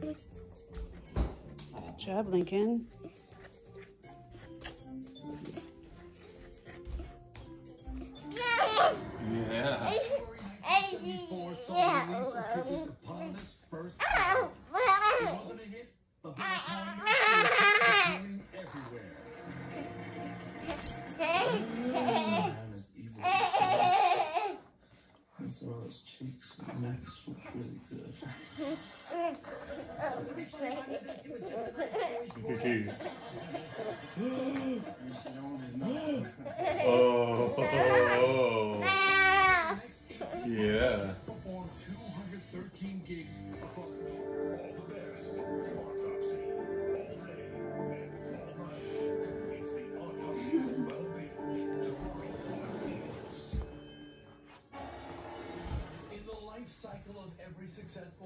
Good job, Lincoln. That's where those cheeks and necks look really good. oh.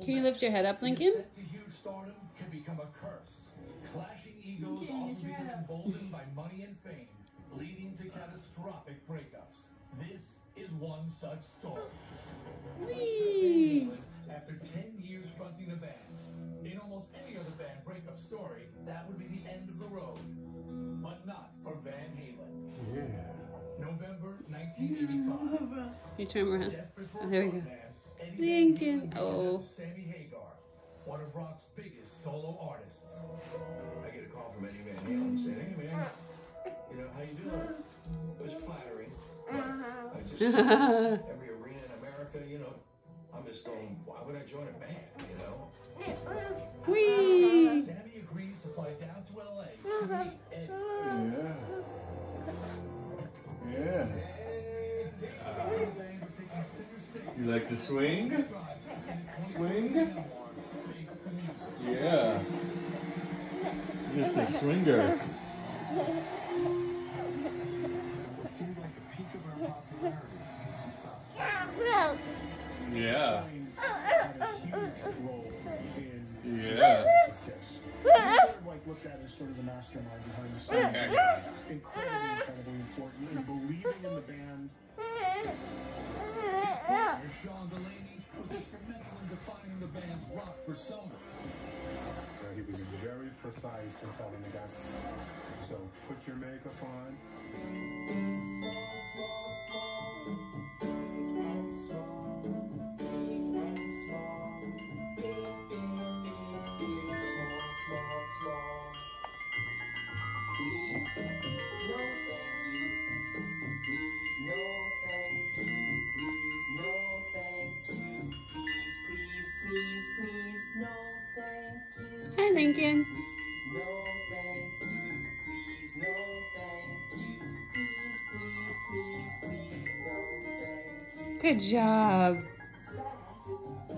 Can you lift your head up, Lincoln? Descent to huge stardom can become a curse. Clashing egos often become emboldened by money and fame, leading to catastrophic breakups. This is one such story. Whee! After 10 years fronting the band, in almost any other band breakup story, that would be the end of the road. But not for Van Halen. Yeah. November 1985. You turn around. Desperate Oh, there we go. Frontman, Eddie Van Lincoln. Halen reaches Oh. Sammy Hagar, one of rock's biggest solo artists. I get a call from Eddie Van Halen saying, hey man, you know, how you doing? It was flattering. Uh-huh. I just, every arena in America, you know, I'm just going, why would I join a band, you know? Uh-huh. Whee! Sammy agrees to fly down to LA to uh-huh. meet Eddie. You like to swing? Swing? Face the music. Yeah. Just a swinger. It seemed like the peak of our popularity. We stopped. Yeah. had a huge role in Yeah. Kiss. He sort of like looked at as sort of the mastermind behind the scenes. Incredibly, incredibly important in believing in the band. Partner Sean Delaney was instrumental in defining the band's rock personas. Uh, he was very precise in telling the guys. So put your makeup on. Hi, Lincoln. Good job.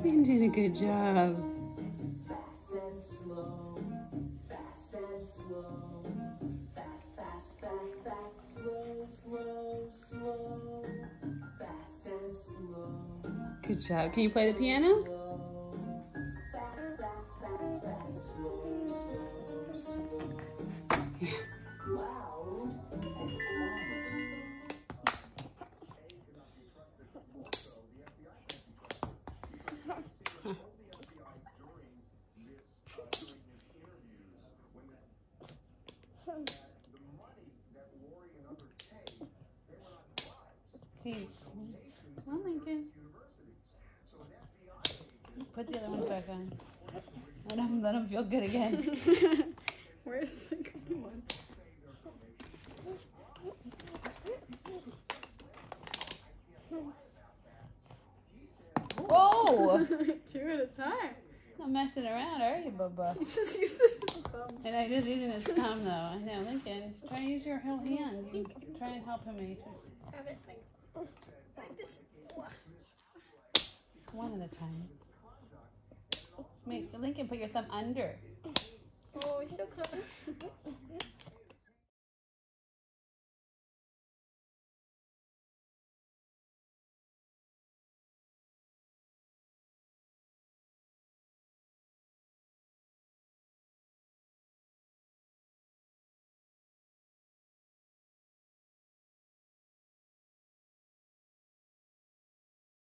You did a good job. Good job. Can you play the piano? Please. Come on, Lincoln. Put the other ones back on. Let him, let him feel good again. Where's the green one? Whoa! Two at a time. Not messing around, are you, Bubba? He just uses his thumb. And I just using his thumb though. I know, Lincoln. Try to use your whole hand. You try and help him. Adrian. Have it like, One at a time. Make Lincoln put your thumb under. Oh, he's so close.